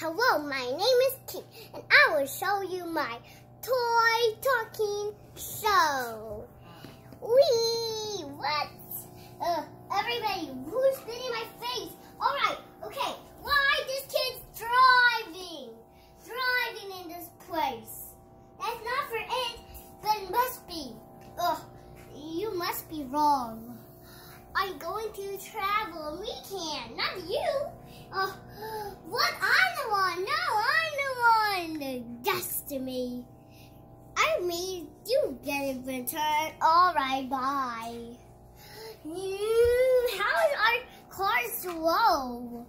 Hello, my name is King, and I will show you my toy talking show. Wee! What? Uh, everybody, who's spitting my face? All right, okay. Why this kid's driving? Driving in this place. That's not for it, but it must be. Ugh, you must be wrong. I'm going to travel. We can, not you. Uh, what? I'm the one. No, I'm the one. Just to me. I mean, you get it returned. All right, bye. Mm, how is our car slow?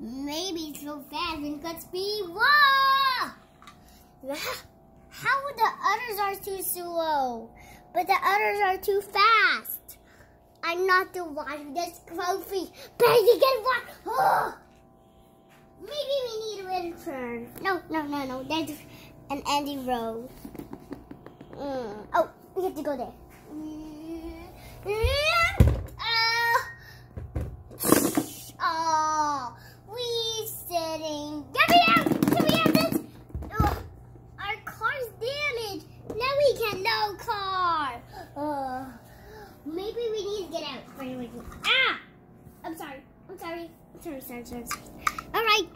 Maybe so fast and got speed. Whoa! How the others are too slow, but the others are too fast. I'm not the one does trophy. Baby, get one. Oh. Maybe we need a return. No, no, no, no. There's an ending road. Mm. Oh, we have to go there. Oh, we sitting. Get me out! Get me out! This. Our car's damaged. Now we can no car. Maybe we need to get out. Ah! I'm sorry. I'm sorry. I'm sorry. Sorry. Sorry. sorry. All right.